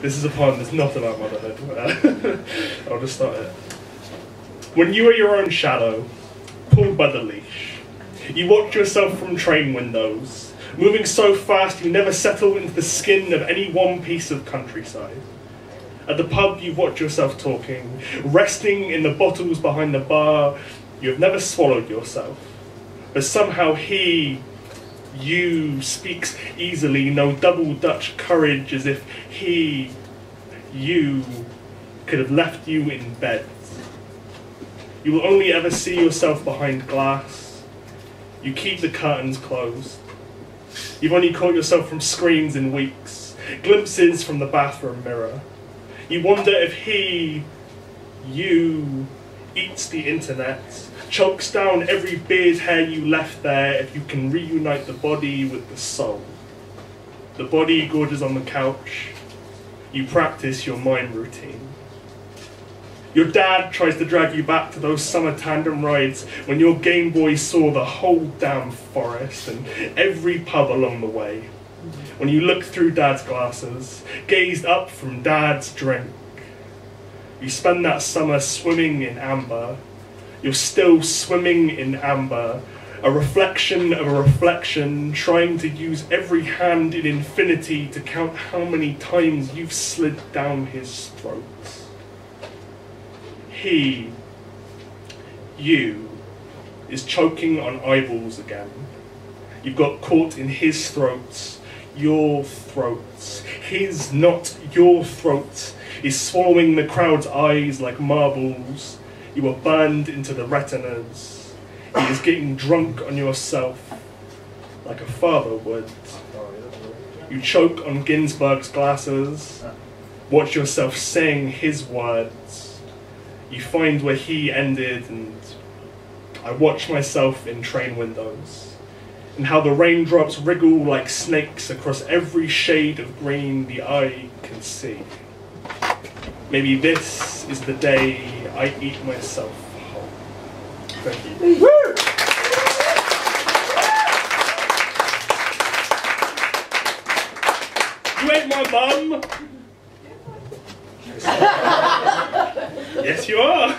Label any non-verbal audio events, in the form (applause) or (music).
This is a poem that's not about motherhood. Uh, I'll just start it. When you are your own shadow, pulled by the leash, you watch yourself from train windows, moving so fast you never settle into the skin of any one piece of countryside. At the pub, you watch yourself talking, resting in the bottles behind the bar. You have never swallowed yourself. But somehow he, you, speaks easily, no double Dutch courage, as if he, you, could have left you in bed. You will only ever see yourself behind glass. You keep the curtains closed. You've only caught yourself from screens in weeks, glimpses from the bathroom mirror. You wonder if he, you, eats the internet, chokes down every beard hair you left there if you can reunite the body with the soul. The body gorges on the couch. You practice your mind routine. Your dad tries to drag you back to those summer tandem rides when your Game Boy saw the whole damn forest and every pub along the way when you looked through dad's glasses, gazed up from dad's drink. You spend that summer swimming in amber. You're still swimming in amber, a reflection of a reflection, trying to use every hand in infinity to count how many times you've slid down his throat. He, you, is choking on eyeballs again. You've got caught in his throat your throats. His, not your throat, is swallowing the crowd's eyes like marbles. You are burned into the retinas. He is getting drunk on yourself like a father would. You choke on Ginsberg's glasses. Watch yourself saying his words. You find where he ended, and I watch myself in train windows and how the raindrops wriggle like snakes across every shade of green the eye can see. Maybe this is the day I eat myself whole. Thank you. Woo! You ain't my mum. (laughs) yes, you are.